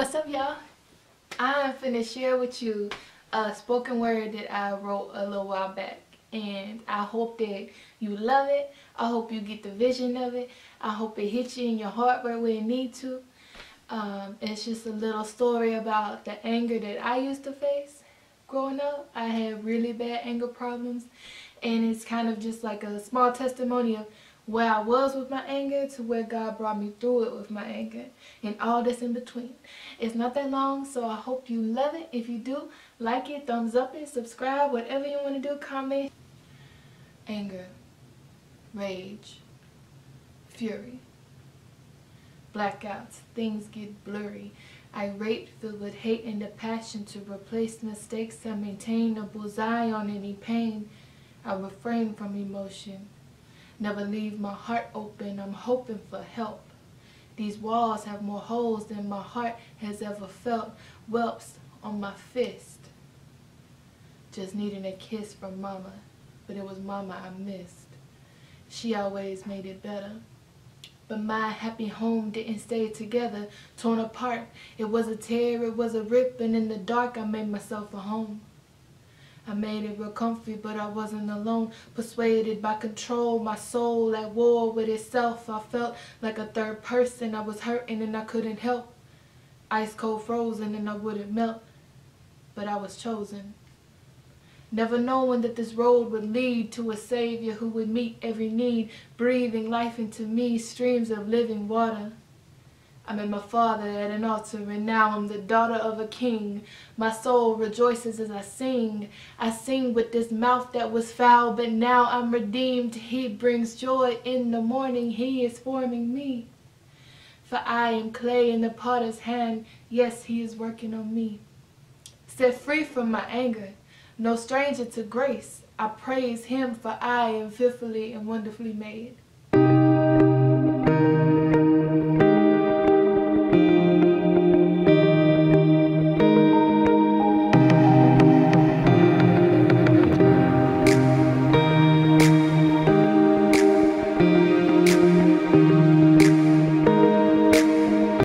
y'all? I'm finna share with you a spoken word that I wrote a little while back and I hope that you love it. I hope you get the vision of it. I hope it hits you in your heart right where it needs to. Um, it's just a little story about the anger that I used to face growing up. I had really bad anger problems and it's kind of just like a small testimony of where I was with my anger to where God brought me through it with my anger and all this in between. It's not that long, so I hope you love it. If you do, like it, thumbs up it, subscribe, whatever you want to do, comment. Anger, rage, fury, blackouts, things get blurry. Irate, filled with hate and the passion to replace mistakes I maintain a bullseye on any pain. I refrain from emotion. Never leave my heart open, I'm hoping for help. These walls have more holes than my heart has ever felt. Whelps on my fist. Just needing a kiss from mama, but it was mama I missed. She always made it better. But my happy home didn't stay together, torn apart. It was a tear, it was a rip, and in the dark I made myself a home. I made it real comfy, but I wasn't alone. Persuaded by control, my soul at war with itself. I felt like a third person. I was hurting and I couldn't help. Ice cold frozen and I wouldn't melt. But I was chosen. Never knowing that this road would lead to a Savior who would meet every need, breathing life into me, streams of living water. I met my father at an altar, and now I'm the daughter of a king. My soul rejoices as I sing. I sing with this mouth that was foul, but now I'm redeemed. He brings joy in the morning. He is forming me. For I am clay in the potter's hand. Yes, he is working on me. Set free from my anger, no stranger to grace. I praise him, for I am fearfully and wonderfully made.